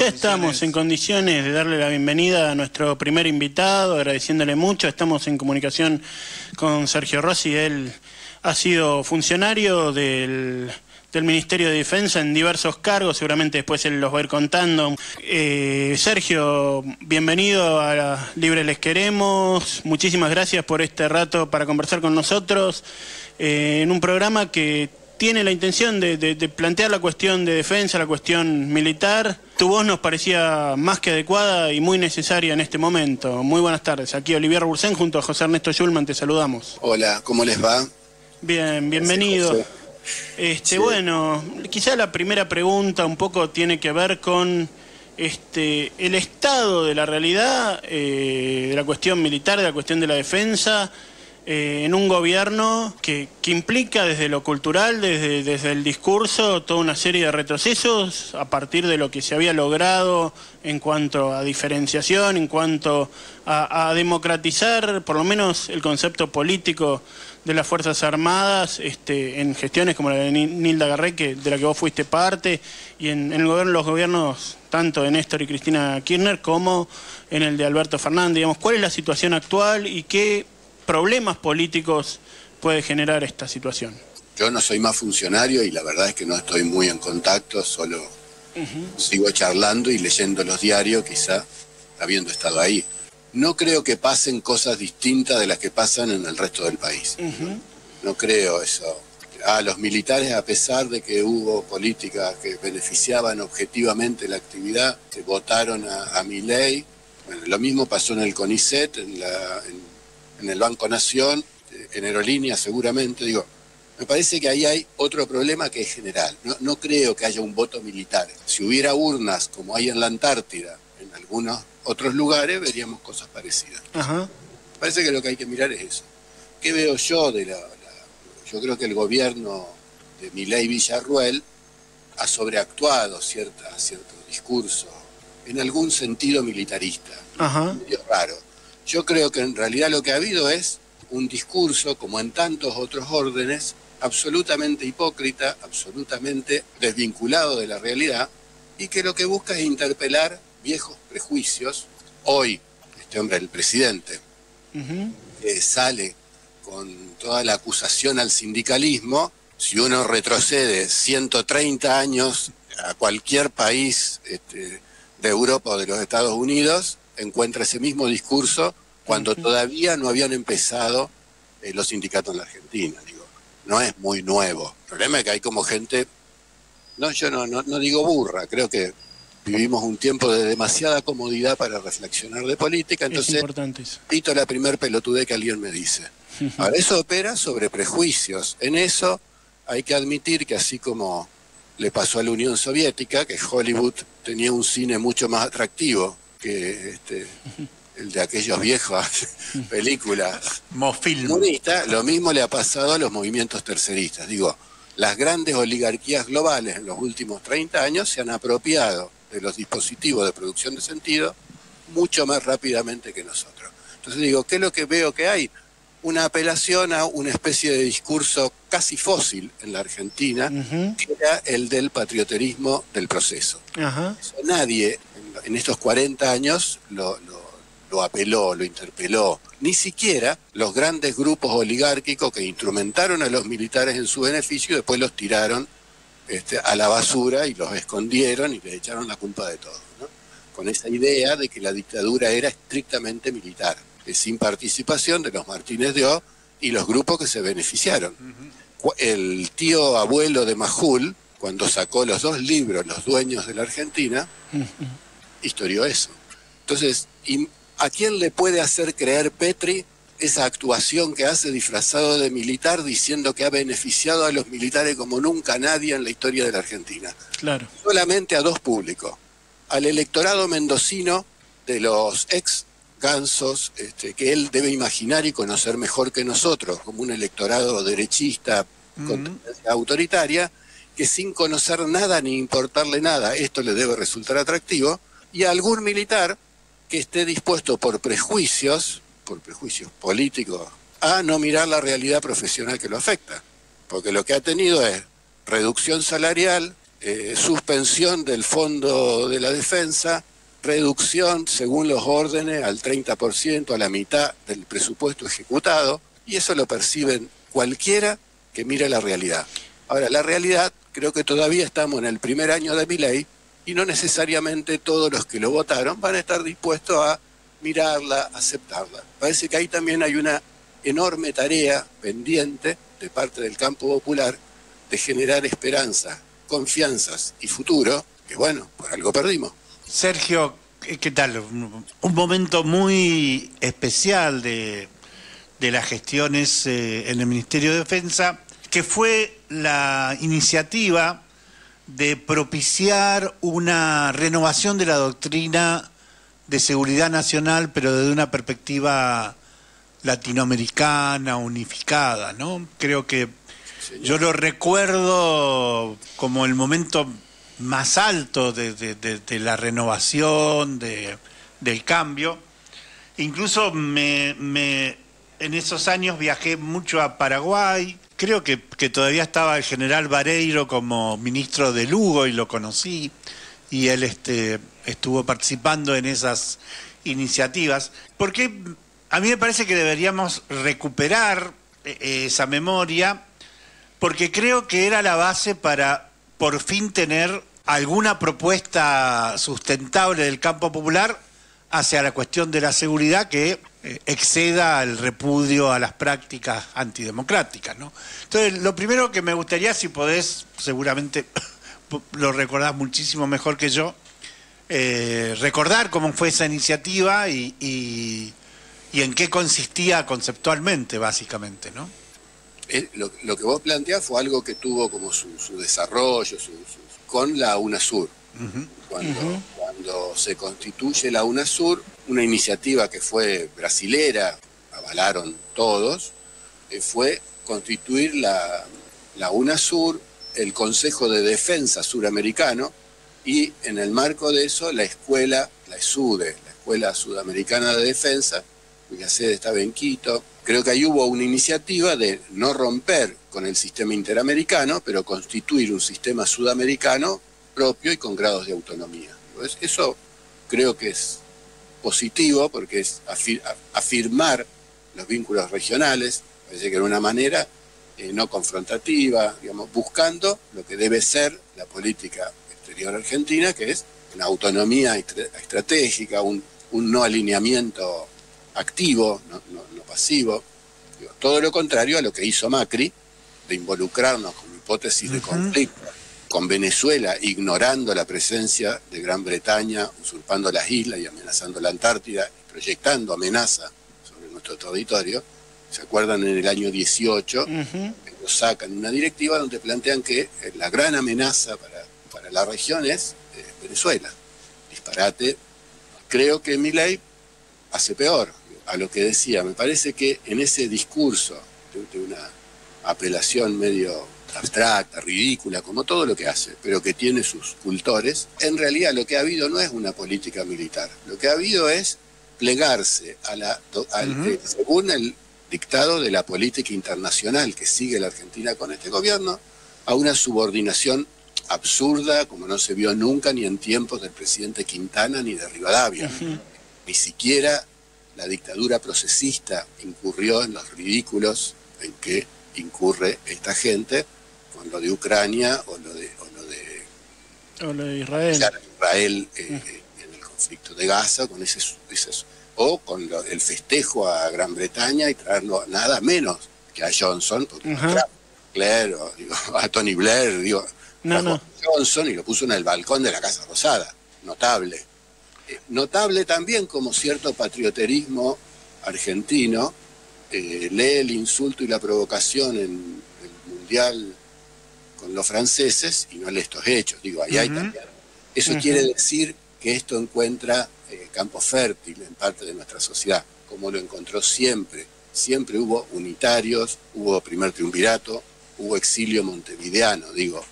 Ya estamos en condiciones de darle la bienvenida a nuestro primer invitado, agradeciéndole mucho. Estamos en comunicación con Sergio Rossi. Él ha sido funcionario del, Ministerio de Defensa en diversos cargos, seguramente después él los va a ir contando. Eh, Sergio, bienvenido a Libre Les Queremos. Muchísimas gracias por este rato para conversar con nosotros eh, en un programa que tiene la intención de, plantear la cuestión de defensa, la cuestión militar. Tu voz nos parecía más que adecuada y muy necesaria en este momento. Muy buenas tardes. Aquí Olivier Bursen junto a José Ernesto Schulman te saludamos. Hola, ¿cómo les va? Bien, bienvenido. Este, bueno, quizá la primera pregunta un poco tiene que ver con este, el estado de la realidad, eh, de la cuestión militar, de la cuestión de la defensa, eh, en un gobierno que, implica desde lo cultural, desde, desde, el discurso, toda una serie de retrocesos a partir de lo que se había logrado en cuanto a diferenciación, en cuanto a, democratizar por lo menos el concepto político de las Fuerzas Armadas este, en gestiones como la de Nilda Garré, de la que vos fuiste parte, y en, el gobierno, los gobiernos tanto de Néstor y Cristina Kirchner como en el de Alberto Fernández. Digamos, ¿Cuál es la situación actual y qué problemas políticos puede generar esta situación? Yo no soy más funcionario y la verdad es que no estoy muy en contacto, solo sigo charlando y leyendo los diarios, quizá habiendo estado ahí. No creo que pasen cosas distintas de las que pasan en el resto del país. ¿no? creo eso. A los militares, a pesar de que hubo políticas que beneficiaban objetivamente la actividad, votaron a, mi ley. lo mismo pasó en el CONICET, en, la, en el Banco Nación, en aerolíneas seguramente, digo, me parece que ahí hay otro problema que es general. No, creo que haya un voto militar. Si hubiera urnas como hay en la Antártida, en algunos otros lugares, veríamos cosas parecidas. Me parece que lo que hay que mirar es eso. ¿Qué veo yo de la... yo creo que el gobierno de Milei Villarruel ha sobreactuado cierta, cierto discurso, en algún sentido militarista, Ajá. medio raro yo creo que en realidad lo que ha habido es un discurso, como en tantos otros órdenes, absolutamente hipócrita, absolutamente desvinculado de la realidad, y que lo que busca es interpelar viejos prejuicios. Hoy, este hombre, el presidente, sale con toda la acusación al sindicalismo, si uno retrocede 130 años a cualquier país este, de Europa o de los Estados Unidos, encuentra ese mismo discurso cuando todavía no habían empezado eh, los sindicatos en la Argentina. Digo, no es muy nuevo. El problema es que hay como gente, no, yo no, no, digo burra, creo que vivimos un tiempo de demasiada comodidad para reflexionar de política, entonces quito la primer pelotude que alguien me dice. Ahora, eso opera sobre prejuicios. En eso hay que admitir que así como le pasó a la Unión Soviética, que Hollywood tenía un cine mucho más atractivo que este, el de aquellos viejos películas comunistas, lo mismo le ha pasado a los movimientos terceristas. Digo, las grandes oligarquías globales en los últimos 30 años se han apropiado de los dispositivos de producción de sentido mucho más rápidamente que nosotros. Entonces digo, ¿qué es lo que veo que hay? Una apelación a una especie de discurso casi fósil en la Argentina, que era el del patrioterismo del proceso. nadie en, estos 40 años lo lo apeló, lo interpeló. Ni siquiera los grandes grupos oligárquicos que instrumentaron a los militares en su beneficio y después los tiraron este, a la basura y los escondieron y les echaron la culpa de todo. Con esa idea de que la dictadura era estrictamente militar, sin participación de los Martínez de O y los grupos que se beneficiaron. El tío abuelo de Majul, cuando sacó los dos libros, Los dueños de la Argentina, historió eso. Entonces, ¿A quién le puede hacer creer Petri esa actuación que hace disfrazado de militar diciendo que ha beneficiado a los militares como nunca nadie en la historia de la Argentina? Claro. Solamente a dos públicos. Al electorado mendocino de los ex gansos, este, que él debe imaginar y conocer mejor que nosotros, como un electorado derechista, con autoritaria, que sin conocer nada ni importarle nada, esto le debe resultar atractivo, y algún militar que esté dispuesto por prejuicios, por prejuicios políticos, a no mirar la realidad profesional que lo afecta. Porque lo que ha tenido es reducción salarial, eh, suspensión del fondo de la defensa, reducción según los órdenes al 30%, a la mitad del presupuesto ejecutado, y eso lo perciben cualquiera que mire la realidad. Ahora, la realidad, creo que todavía estamos en el primer año de mi ley y no necesariamente todos los que lo votaron van a estar dispuestos a mirarla, aceptarla. Parece que ahí también hay una enorme tarea pendiente de parte del campo popular de generar esperanza, confianzas y futuro, que bueno, por algo perdimos. Sergio, ¿qué tal? Un momento muy especial de, las gestiones eh, en el Ministerio de Defensa, que fue la iniciativa de propiciar una renovación de la doctrina de seguridad nacional, pero desde una perspectiva latinoamericana, unificada, ¿no? Creo que yo lo recuerdo como el momento más alto de, la renovación, del cambio. Incluso me, en esos años viajé mucho a Paraguay. Creo que, todavía estaba el general Vareiro como ministro de Lugo y lo conocí. Y él este, estuvo participando en esas iniciativas. Porque a mí me parece que deberíamos recuperar eh, esa memoria porque creo que era la base para por fin tener alguna propuesta sustentable del campo popular hacia la cuestión de la seguridad que eh, exceda el repudio a las prácticas antidemocráticas. ¿no? Entonces, lo primero que me gustaría, si podés, seguramente lo recordás muchísimo mejor que yo, eh, recordar cómo fue esa iniciativa y, en qué consistía conceptualmente, básicamente, ¿no? Eh, lo, que vos planteás fue algo que tuvo como su, desarrollo con la UNASUR. Cuando, cuando se constituye la UNASUR, una iniciativa que fue brasilera, avalaron todos, eh, fue constituir la, la UNASUR, el Consejo de Defensa Suramericano, y en el marco de eso la escuela, la ESUDE, la Escuela Sudamericana de Defensa, cuya sede estaba en Quito, Creo que ahí hubo una iniciativa de no romper con el sistema interamericano, pero constituir un sistema sudamericano propio y con grados de autonomía. Eso creo que es positivo porque es afirmar los vínculos regionales, parece que de una manera eh, no confrontativa, digamos, buscando lo que debe ser la política exterior argentina, que es una autonomía estratégica, un, no alineamiento activo, no, pasivo, todo lo contrario a lo que hizo Macri, de involucrarnos con hipótesis de conflicto con Venezuela, ignorando la presencia de Gran Bretaña, usurpando las islas y amenazando la Antártida, y proyectando amenaza sobre nuestro territorio. ¿Se acuerdan en el año 18? lo sacan una directiva donde plantean que eh, la gran amenaza para, para la región es eh, Venezuela. Disparate. Creo que mi ley hace peor a lo que decía, me parece que en ese discurso de, una apelación medio abstracta, ridícula, como todo lo que hace, pero que tiene sus cultores, en realidad lo que ha habido no es una política militar, lo que ha habido es plegarse a la, según el dictado de la política internacional que sigue la Argentina con este gobierno, a una subordinación absurda como no se vio nunca ni en tiempos del presidente Quintana ni de Rivadavia. Ni siquiera la dictadura procesista incurrió en los ridículos en que incurre esta gente con lo de Ucrania o lo de, o lo de, Israel, Israel eh, mm. en el conflicto de Gaza, con ese, o con el festejo a Gran Bretaña y traerlo nada menos que a Johnson, porque claro, a Tony Blair, digo, Johnson y lo puso en el balcón de la Casa Rosada, notable. Notable también como cierto patrioterismo argentino eh, lee el insulto y la provocación en el Mundial con los franceses y no lee estos hechos. Digo, ahí hay también. Eso quiere decir que esto encuentra eh, campo fértil en parte de nuestra sociedad, como lo encontró siempre. Siempre hubo unitarios, hubo primer triunvirato, hubo exilio montevideano, digo.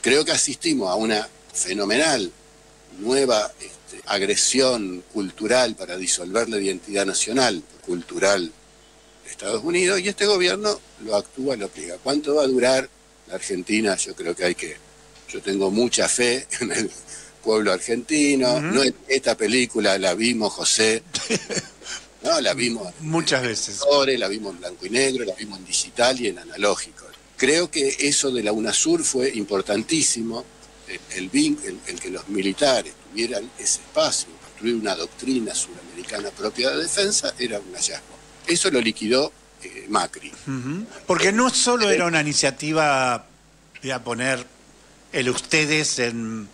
Creo que asistimos a una fenomenal nueva este, agresión cultural para disolver la identidad nacional, cultural de Estados Unidos, y este gobierno lo actúa, lo aplica. ¿Cuánto va a durar la Argentina? Yo creo que hay que Yo tengo mucha fe en el pueblo argentino. no, esta película la vimos, José. No, la vimos muchas veces. La vimos en blanco y negro, la vimos en digital y en analógico. Creo que eso de la UNASUR fue importantísimo, el, el, el que los militares tuvieran ese espacio, construir una doctrina suramericana propia de defensa, era un hallazgo. Eso lo liquidó eh, Macri. Porque no solo era una iniciativa, voy a poner el ustedes en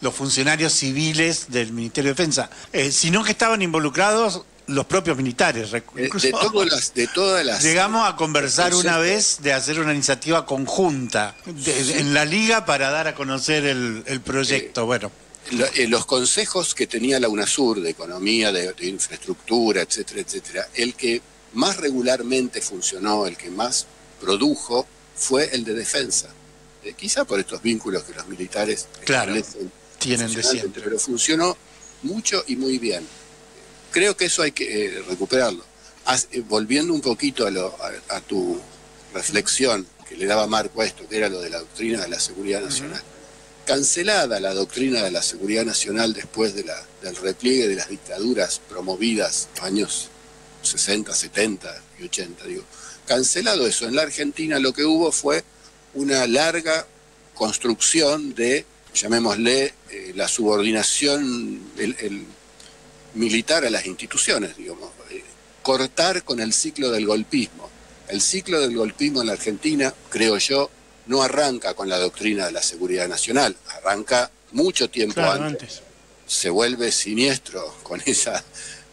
los funcionarios civiles del Ministerio de Defensa, eh, sino que estaban involucrados los propios militares. Eh, de, todas las, de todas las... Llegamos a conversar una vez de hacer una iniciativa conjunta en la liga para dar a conocer el, proyecto. bueno. los consejos que tenía la UNASUR de economía, de, de infraestructura, etcétera, etcétera, el que más regularmente funcionó, el que más produjo, fue el de defensa. Eh, quizá por estos vínculos que los militares tienen de siempre. Pero funcionó mucho y muy bien. Creo que eso hay que eh, recuperarlo. Eh, volviendo un poquito a, tu reflexión que le daba Marco a esto, que era lo de la doctrina de la seguridad nacional. Cancelada la doctrina de la seguridad nacional después de la, del repliegue de las dictaduras promovidas años 60, 70 y 80, digo. Cancelado eso, en la Argentina lo que hubo fue una larga construcción de, llamémosle, eh, la subordinación el, militar a las instituciones, digamos, eh, cortar con el ciclo del golpismo. El ciclo del golpismo en la Argentina, creo yo, no arranca con la doctrina de la seguridad nacional, arranca mucho tiempo antes. Se vuelve siniestro con esa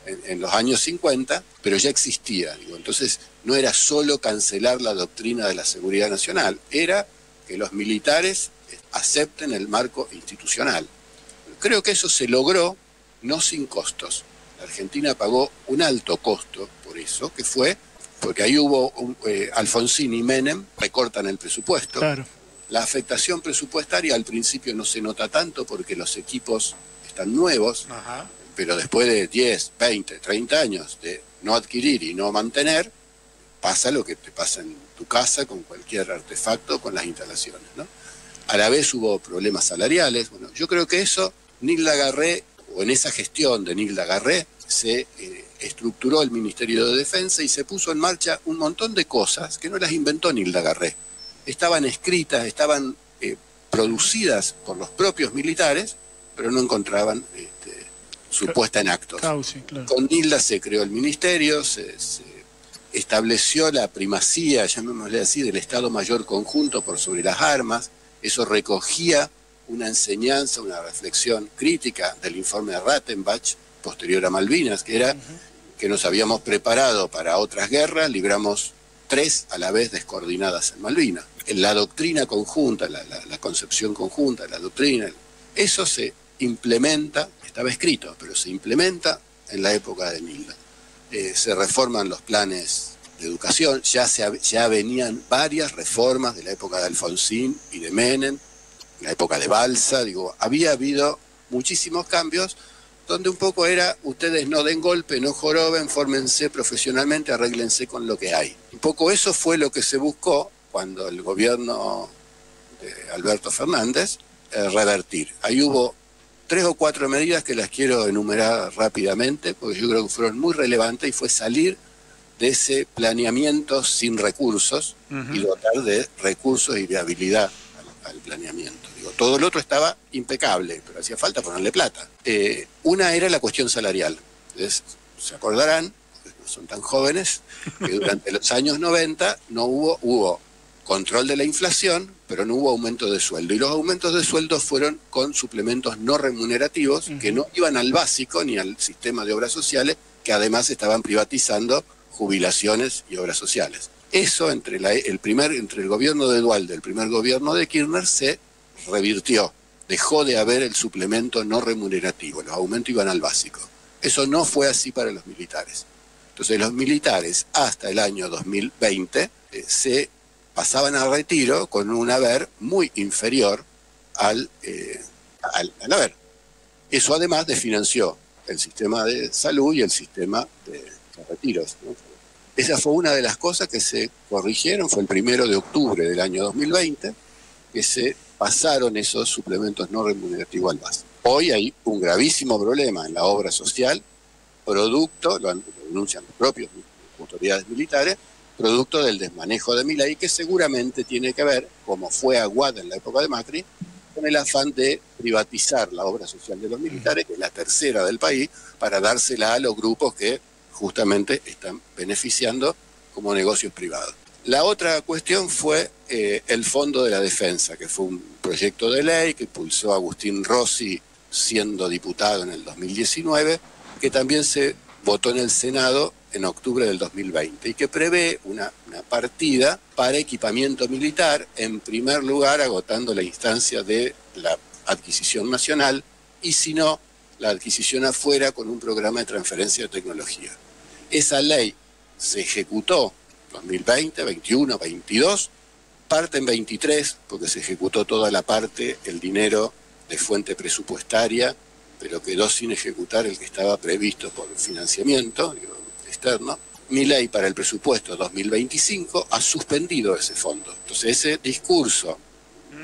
en, los años 50, pero ya existía. Digo. Entonces no era solo cancelar la doctrina de la seguridad nacional, era que los militares acepten el marco institucional. Creo que eso se logró no sin costos. La Argentina pagó un alto costo por eso, que fue porque ahí hubo eh, Alfonsín y Menem recortan el presupuesto. La afectación presupuestaria al principio no se nota tanto porque los equipos están nuevos, Ajá pero después de 10, 20, 30 años de no adquirir y no mantener, pasa lo que te pasa en tu casa con cualquier artefacto, con las instalaciones. A la vez hubo problemas salariales. Bueno, yo creo que eso, Nilda Garré, o en esa gestión de Nilda Garré, se eh, estructuró el Ministerio de Defensa y se puso en marcha un montón de cosas que no las inventó Nilda Garré. Estaban escritas, estaban eh, producidas por los propios militares, pero no encontraban este, su puesta en actos. Con Nilda se creó el ministerio, se, estableció la primacía, llamémosle así, del Estado Mayor Conjunto por sobre las armas. Eso recogía una enseñanza, una reflexión crítica del informe de Rattenbach, posterior a Malvinas, que era que nos habíamos preparado para otras guerras, libramos tres a la vez descoordinadas en Malvinas. La doctrina conjunta, la, la concepción conjunta, la doctrina, eso se implementa estaba escrito, pero se implementa en la época de Milda. Eh, se reforman los planes de educación, ya, se, ya venían varias reformas de la época de Alfonsín y de Menem, la época de Balsa, digo, había habido muchísimos cambios donde un poco era, ustedes no den golpe, no joroben, fórmense profesionalmente, arréglense con lo que hay. Un poco eso fue lo que se buscó cuando el gobierno de Alberto Fernández eh, revertir. Ahí hubo tres o cuatro medidas que las quiero enumerar rápidamente, porque yo creo que fueron muy relevantes y fue salir de ese planeamiento sin recursos y dotar de recursos y de habilidad al, planeamiento. Digo, todo lo otro estaba impecable, pero hacía falta ponerle plata. Eh, una era la cuestión salarial. se acordarán, no son tan jóvenes, que durante los años 90 no hubo, hubo control de la inflación, pero no hubo aumento de sueldo. Y los aumentos de sueldo fueron con suplementos no remunerativos que no iban al básico ni al sistema de obras sociales, que además estaban privatizando jubilaciones y obras sociales. Eso entre, el, primer, entre el gobierno de Dualde y el primer gobierno de Kirchner se revirtió. Dejó de haber el suplemento no remunerativo, los aumentos iban al básico. Eso no fue así para los militares. Entonces los militares hasta el año 2020 eh, se pasaban al retiro con un haber muy inferior al, eh, al, haber. Eso además desfinanció el sistema de salud y el sistema de, retiros. Esa fue una de las cosas que se corrigieron, fue el primero de octubre del año 2020, que se pasaron esos suplementos no remunerativos al base. Hoy hay un gravísimo problema en la obra social, producto, lo, denuncian los propios autoridades militares, producto del desmanejo de Milei, que seguramente tiene que ver, como fue Aguada en la época de Macri, con el afán de privatizar la obra social de los militares, que es la tercera del país, para dársela a los grupos que justamente están beneficiando como negocios privados. La otra cuestión fue eh, el Fondo de la Defensa, que fue un proyecto de ley que impulsó Agustín Rossi siendo diputado en el 2019, que también se votó en el Senado en octubre del 2020 y que prevé una, partida para equipamiento militar, en primer lugar agotando la instancia de la adquisición nacional y si no, la adquisición afuera con un programa de transferencia de tecnología. Esa ley se ejecutó 2020, 21, 22, parte en 23, porque se ejecutó toda la parte, el dinero de fuente presupuestaria, pero quedó sin ejecutar el que estaba previsto por financiamiento externo. Mi ley para el presupuesto 2025 ha suspendido ese fondo. Entonces ese discurso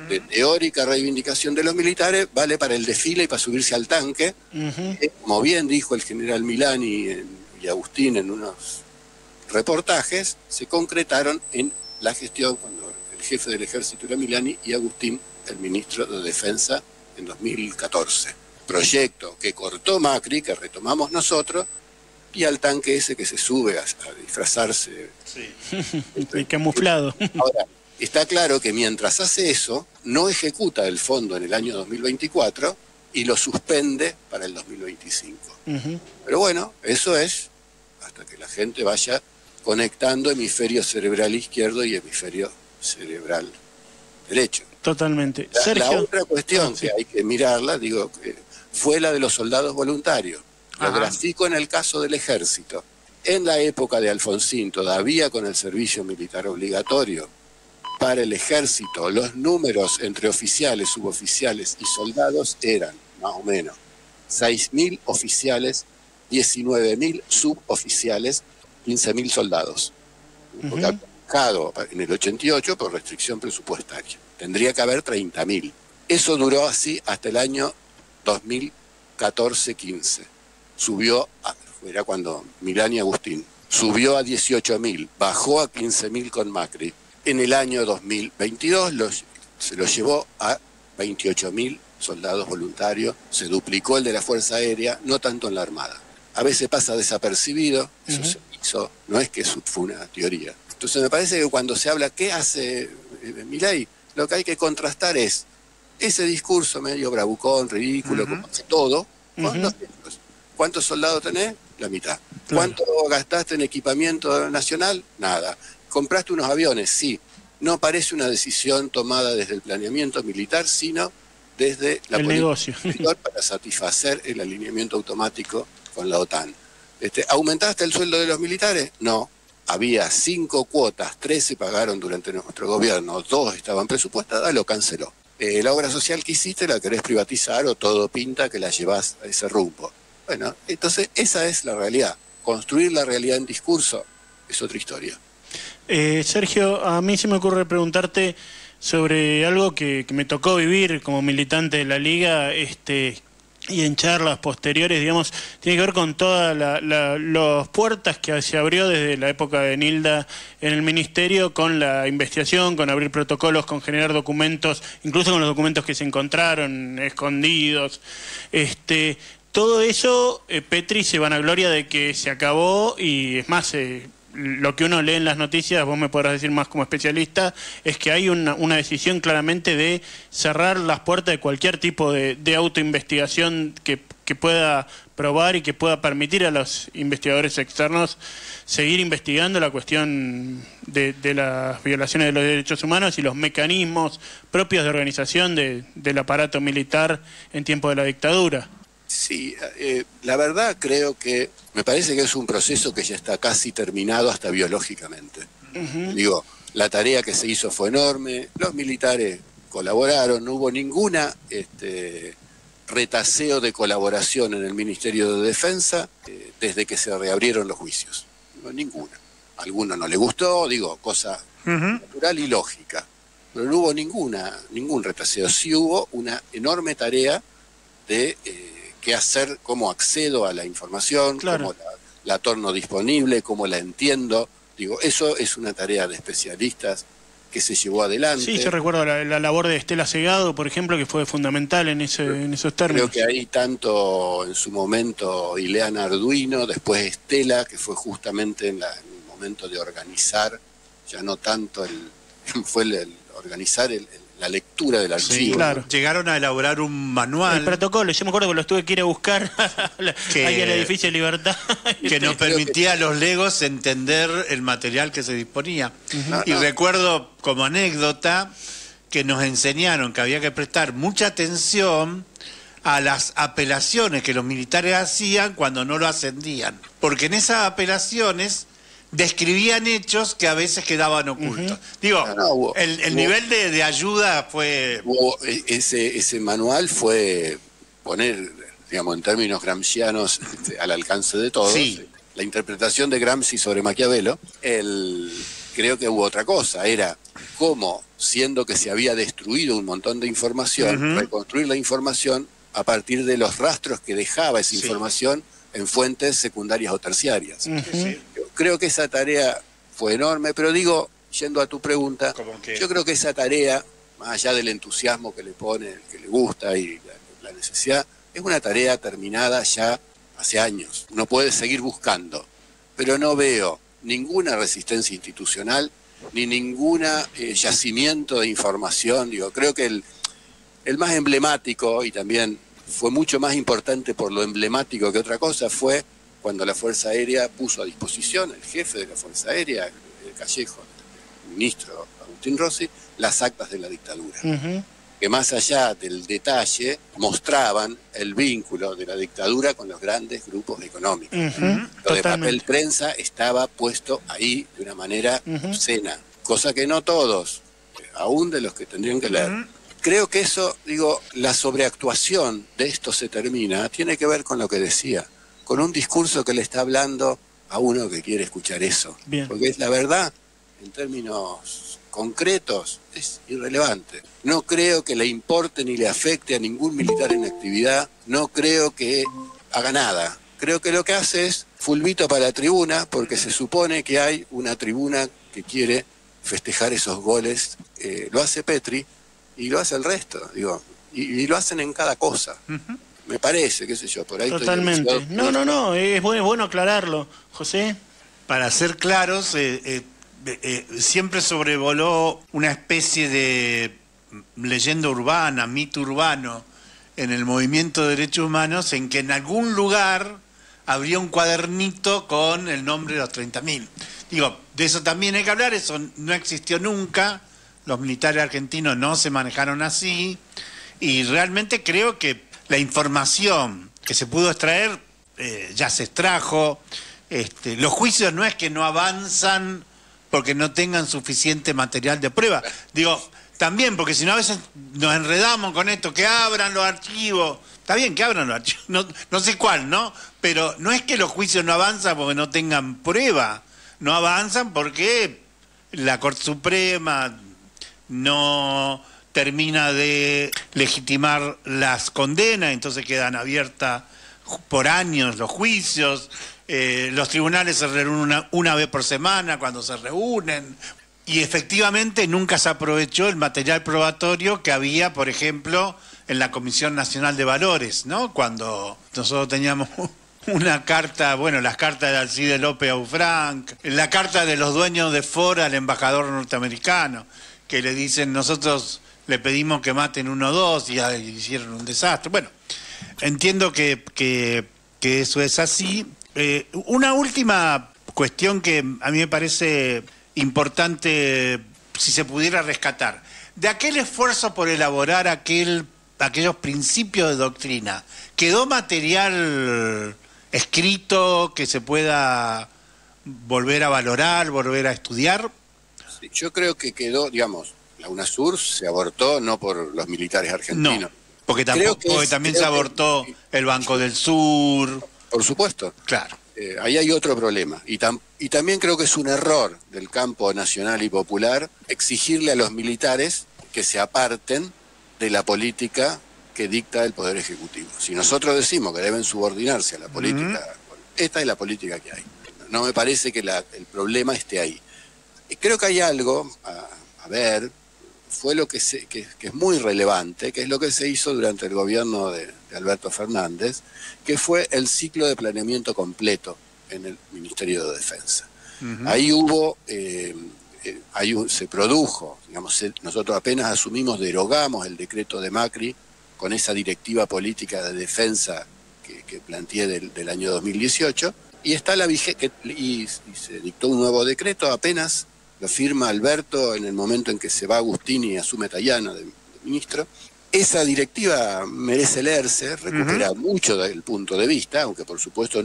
de teórica reivindicación de los militares vale para el desfile y para subirse al tanque. Como bien dijo el general Milani y Agustín en unos reportajes, se concretaron en la gestión cuando el jefe del ejército era Milani y Agustín, el ministro de Defensa, en 2014. Proyecto que cortó Macri, que retomamos nosotros, y al tanque ese que se sube a, disfrazarse. Sí. camuflado. Ahora, está claro que mientras hace eso, no ejecuta el fondo en el año 2024 y lo suspende para el 2025. Pero bueno, eso es hasta que la gente vaya conectando hemisferio cerebral izquierdo y hemisferio cerebral derecho. Totalmente. La, otra cuestión que hay que mirarla, digo, fue la de los soldados voluntarios. Lo grafico en el caso del ejército. En la época de Alfonsín, todavía con el servicio militar obligatorio, para el ejército los números entre oficiales, suboficiales y soldados eran, más o menos, 6.000 oficiales, 19.000 suboficiales, 15.000 soldados. Porque ha bajado en el 88 por restricción presupuestaria. Tendría que haber 30.000. Eso duró así hasta el año 2014-15 subió, a, era cuando Milán y Agustín, subió a 18.000, bajó a 15.000 con Macri. En el año 2022 los, se lo llevó a 28.000 soldados voluntarios, se duplicó el de la Fuerza Aérea, no tanto en la Armada. A veces pasa desapercibido, eso se hizo, no es que fue una teoría. Entonces me parece que cuando se habla qué hace eh, Milei, lo que hay que contrastar es ese discurso medio bravucón, ridículo, como hace todo, con los ¿Cuántos soldados tenés? La mitad. ¿Cuánto gastaste en equipamiento nacional? Nada. ¿Compraste unos aviones? Sí. No parece una decisión tomada desde el planeamiento militar, sino desde la el negocio para satisfacer el alineamiento automático con la OTAN. Este, ¿Aumentaste el sueldo de los militares? No. Había cinco cuotas, tres se pagaron durante nuestro gobierno, dos estaban presupuestadas, lo canceló. Eh, la obra social que hiciste la querés privatizar o todo pinta que la llevas a ese rumbo. Bueno, entonces esa es la realidad. Construir la realidad en discurso es otra historia. Eh, Sergio, a mí se me ocurre preguntarte sobre algo que, me tocó vivir como militante de la liga, este, y en charlas posteriores, digamos, tiene que ver con todas las puertas que se abrió desde la época de Nilda en el ministerio con la investigación, con abrir protocolos, con generar documentos, incluso con los documentos que se encontraron escondidos. Este, todo eso, eh, Petri se van a gloria de que se acabó y es más, eh, lo que uno lee en las noticias, vos me podrás decir más como especialista, es que hay una, decisión claramente de cerrar las puertas de cualquier tipo de, autoinvestigación que, pueda probar y que pueda permitir a los investigadores externos seguir investigando la cuestión de, las violaciones de los derechos humanos y los mecanismos propios de organización del aparato militar en tiempo de la dictadura. Sí, eh, la verdad creo que me parece que es un proceso que ya está casi terminado hasta biológicamente. Digo, la tarea que se hizo fue enorme, los militares colaboraron, no hubo ninguna este, retaseo de colaboración en el Ministerio de Defensa eh, desde que se reabrieron los juicios. No, ninguna. A alguno no le gustó, digo, cosa natural y lógica. pero no hubo ninguna, ningún retraseo. Sí hubo una enorme tarea de eh, qué hacer, cómo accedo a la información, cómo la, la torno disponible, cómo la entiendo. Digo, eso es una tarea de especialistas que se llevó adelante. Sí, yo recuerdo la, labor de Estela Segado, por ejemplo, que fue fundamental en, ese, en esos términos. Creo que ahí tanto en su momento Ileana Arduino, después Estela, que fue justamente en, la, el momento de organizar, ya no tanto el, fue el, organizar el la lectura del archivo. claro. Llegaron a elaborar un manual. El protocolo, yo me acuerdo que lo tuve que ir a buscar que, ahí en el edificio de Libertad. Que nos permitía a los legos entender el material que se disponía. Y recuerdo como anécdota que nos enseñaron que había que prestar mucha atención a las apelaciones que los militares hacían cuando no lo ascendían. Porque en esas apelaciones describían hechos que a veces quedaban ocultos. Digo, el, nivel de, ayuda fue... E, ese, ese manual fue poner, digamos, en términos gramscianos, este, al alcance de todos, la interpretación de Gramsci sobre Maquiavelo, el, creo que hubo otra cosa, era cómo, siendo que se había destruido un montón de información, reconstruir la información a partir de los rastros que dejaba esa información en fuentes secundarias o terciarias creo que esa tarea fue enorme, pero digo, yendo a tu pregunta, yo creo que esa tarea, más allá del entusiasmo que le pone, que le gusta y la, necesidad, es una tarea terminada ya hace años. No puede seguir buscando, pero no veo ninguna resistencia institucional ni ningún eh, yacimiento de información. Digo, creo que el, el más emblemático y también fue mucho más importante por lo emblemático que otra cosa fue cuando la Fuerza Aérea puso a disposición, el jefe de la Fuerza Aérea, el Callejo, el ministro Agustín Rossi, las actas de la dictadura. Que más allá del detalle mostraban el vínculo de la dictadura con los grandes grupos económicos. Lo de papel prensa estaba puesto ahí de una manera obscena, cosa que no todos, aún de los que tendrían que leer. Creo que eso, digo, la sobreactuación de esto se termina, tiene que ver con lo que decía con un discurso que le está hablando a uno que quiere escuchar eso. Porque es la verdad, en términos concretos, es irrelevante. No creo que le importe ni le afecte a ningún militar en actividad, no creo que haga nada. Creo que lo que hace es fulbito para la tribuna, porque se supone que hay una tribuna que quiere festejar esos goles. Eh, lo hace Petri y lo hace el resto, digo, y, lo hacen en cada cosa. Me parece, qué sé yo, por ahí. Totalmente. no, no, no, es bueno, aclararlo. José. Para ser claros, eh, eh, eh, siempre sobrevoló una especie de leyenda urbana, mito urbano, en el movimiento de derechos humanos, en que en algún lugar habría un cuadernito con el nombre de los 30.000. Digo, de eso también hay que hablar, eso no existió nunca, los militares argentinos no se manejaron así, y realmente creo que la información que se pudo extraer eh, ya se extrajo. Este, los juicios no es que no avanzan porque no tengan suficiente material de prueba. Digo, también, porque si no a veces nos enredamos con esto, que abran los archivos. Está bien que abran los archivos, no, no sé cuál, ¿no? Pero no es que los juicios no avanzan porque no tengan prueba. No avanzan porque la Corte Suprema no termina de legitimar las condenas, entonces quedan abiertas por años los juicios, eh, los tribunales se reúnen una, vez por semana cuando se reúnen, y efectivamente nunca se aprovechó el material probatorio que había, por ejemplo, en la Comisión Nacional de Valores, ¿no? Cuando nosotros teníamos una carta, bueno, las cartas de Alcide López Aufranc, la carta de los dueños de Fora al embajador norteamericano, que le dicen nosotros le pedimos que maten uno o dos y hicieron un desastre. Bueno, entiendo que, que, eso es así. Eh, una última cuestión que a mí me parece importante si se pudiera rescatar. De aquel esfuerzo por elaborar aquel, aquellos principios de doctrina, ¿quedó material escrito que se pueda volver a valorar, volver a estudiar? yo creo que quedó, digamos, la UNASUR se abortó no por los militares argentinos. porque, tampoco, también se abortó el Banco del Sur. Por supuesto. Claro. eh, ahí hay otro problema. Y, y también creo que es un error del campo nacional y popular exigirle a los militares que se aparten de la política que dicta el Poder Ejecutivo. Si nosotros decimos que deben subordinarse a la política, esta es la política que hay. No me parece que el problema esté ahí. creo que hay algo, a, ver, fue lo que, que, es muy relevante, que es lo que se hizo durante el gobierno de, Alberto Fernández, que fue el ciclo de planeamiento completo en el Ministerio de Defensa. Ahí hubo, eh, eh, ahí se produjo, digamos, nosotros apenas asumimos, derogamos el decreto de Macri con esa directiva política de defensa que, planteé del, año 2018, y está la que, y, se dictó un nuevo decreto apenas lo firma Alberto en el momento en que se va Agustín y asume Tayana de, ministro. Esa directiva merece leerse, recupera mucho del punto de vista, aunque por supuesto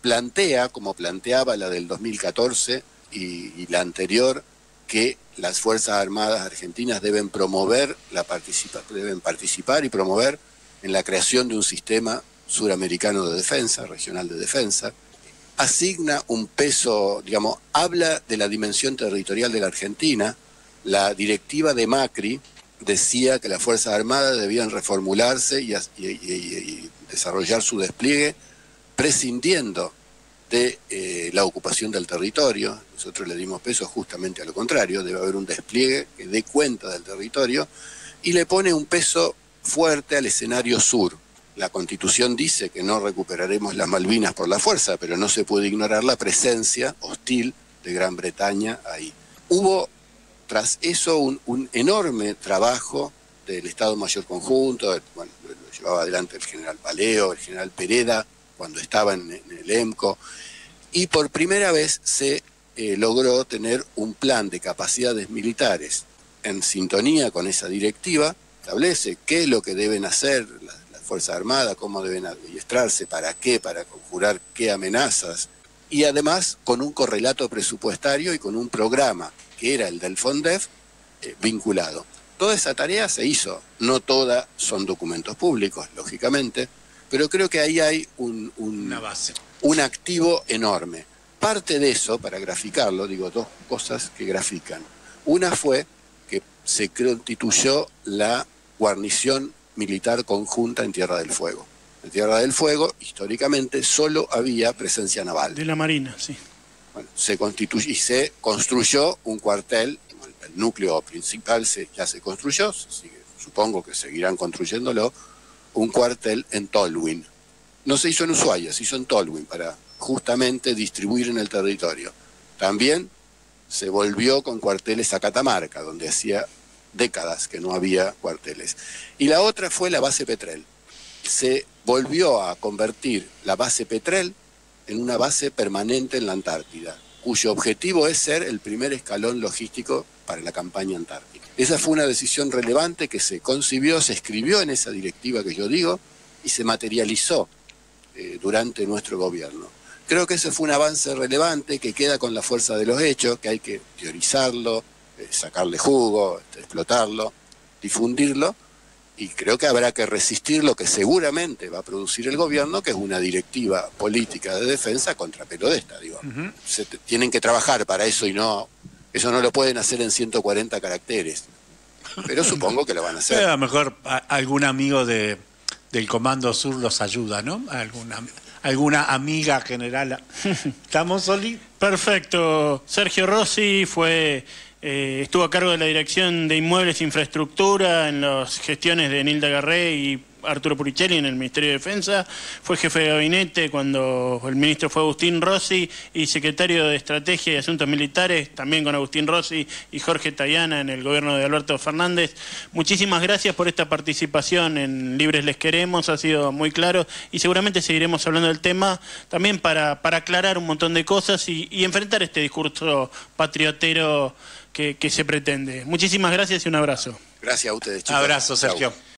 plantea, como planteaba la del 2014 y, la anterior, que las Fuerzas Armadas Argentinas deben promover la participa deben participar y promover en la creación de un sistema suramericano de defensa, regional de defensa, asigna un peso, digamos, habla de la dimensión territorial de la Argentina. La directiva de Macri decía que las Fuerzas Armadas debían reformularse y, desarrollar su despliegue prescindiendo de eh, la ocupación del territorio. Nosotros le dimos peso justamente a lo contrario, debe haber un despliegue que dé cuenta del territorio y le pone un peso fuerte al escenario sur. La constitución dice que no recuperaremos las Malvinas por la fuerza, pero no se puede ignorar la presencia hostil de Gran Bretaña ahí. Hubo tras eso un, enorme trabajo del Estado Mayor Conjunto, bueno, lo llevaba adelante el general Paleo, el general Pereda, cuando estaba en, el EMCO, y por primera vez se eh, logró tener un plan de capacidades militares en sintonía con esa directiva, establece qué es lo que deben hacer las, Fuerzas Armadas, cómo deben adiestrarse, para qué, para conjurar qué amenazas, y además con un correlato presupuestario y con un programa, que era el del FONDEF, eh, vinculado. Toda esa tarea se hizo, no todas son documentos públicos, lógicamente, pero creo que ahí hay un, un activo enorme. Parte de eso, para graficarlo, digo dos cosas que grafican. Una fue que se constituyó la guarnición militar conjunta en Tierra del Fuego. En Tierra del Fuego, históricamente, solo había presencia naval. De la Marina, sí. Bueno, se constituyó y se construyó un cuartel, el núcleo principal se, ya se construyó, supongo que seguirán construyéndolo, un cuartel en Tolwyn. No se hizo en Ushuaia, se hizo en Tolwyn para justamente distribuir en el territorio. También se volvió con cuarteles a Catamarca, donde hacía décadas que no había cuarteles. Y la otra fue la base Petrel. Se volvió a convertir la base Petrel en una base permanente en la Antártida, cuyo objetivo es ser el primer escalón logístico para la campaña antártica. Esa fue una decisión relevante que se concibió, se escribió en esa directiva que yo digo y se materializó eh, durante nuestro gobierno. Creo que ese fue un avance relevante que queda con la fuerza de los hechos, que hay que teorizarlo, sacarle jugo, este, explotarlo, difundirlo, y creo que habrá que resistir lo que seguramente va a producir el gobierno, que es una directiva política de defensa contra Pelodesta. Digo. Se tienen que trabajar para eso y no eso no lo pueden hacer en 140 caracteres. Pero supongo que lo van a hacer. a lo mejor algún amigo de, del Comando Sur los ayuda, ¿no? Alguna, alguna amiga general. ¿Estamos, Soli? Perfecto. Sergio Rossi fue eh, estuvo a cargo de la Dirección de Inmuebles e Infraestructura en las gestiones de Nilda Garré y Arturo Puricelli en el Ministerio de Defensa, fue jefe de gabinete cuando el ministro fue Agustín Rossi y secretario de Estrategia y Asuntos Militares, también con Agustín Rossi y Jorge Tayana en el gobierno de Alberto Fernández. Muchísimas gracias por esta participación en Libres Les Queremos, ha sido muy claro y seguramente seguiremos hablando del tema también para, para aclarar un montón de cosas y, enfrentar este discurso patriotero que, que se pretende. Muchísimas gracias y un abrazo. Gracias a ustedes, chicos. Abrazo, Sergio.